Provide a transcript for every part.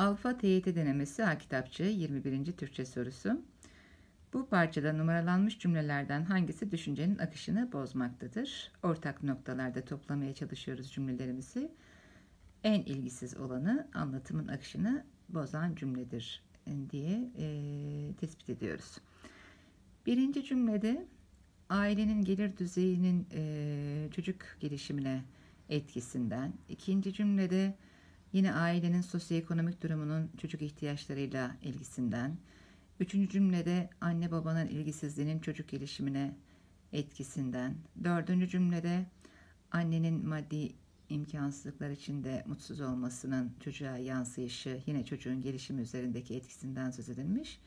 Alfa TYT denemesi A kitapçı 21. Türkçe sorusu. Bu parçada numaralanmış cümlelerden hangisi düşüncenin akışını bozmaktadır? Ortak noktalarda toplamaya çalışıyoruz cümlelerimizi. En ilgisiz olanı anlatımın akışını bozan cümledir diye e, tespit ediyoruz. Birinci cümlede ailenin gelir düzeyinin e, çocuk gelişimine etkisinden, ikinci cümlede Yine ailenin sosyoekonomik durumunun çocuk ihtiyaçlarıyla ilgisinden. Üçüncü cümlede anne babanın ilgisizliğinin çocuk gelişimine etkisinden. Dördüncü cümlede annenin maddi imkansızlıklar içinde mutsuz olmasının çocuğa yansıyışı yine çocuğun gelişimi üzerindeki etkisinden söz edilmiş.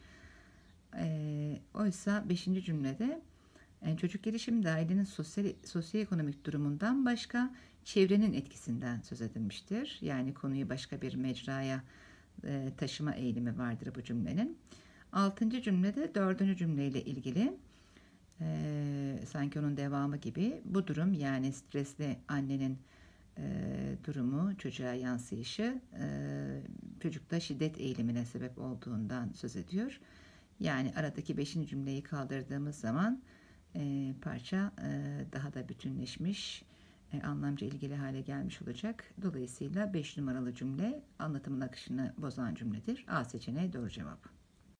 E, oysa beşinci cümlede yani çocuk gelişiminde ailenin sosyal, sosyoekonomik durumundan başka çevrenin etkisinden söz edilmiştir. Yani konuyu başka bir mecraya e, taşıma eğilimi vardır bu cümlenin. Altıncı cümlede dördüncü cümleyle ilgili e, sanki onun devamı gibi bu durum yani stresli annenin e, durumu çocuğa yansıyışı e, çocukta şiddet eğilimine sebep olduğundan söz ediyor. Yani aradaki beşinci cümleyi kaldırdığımız zaman e, parça e, daha da bütünleşmiş, anlamca ilgili hale gelmiş olacak. Dolayısıyla 5 numaralı cümle anlatımın akışını bozan cümledir. A seçeneği doğru cevap.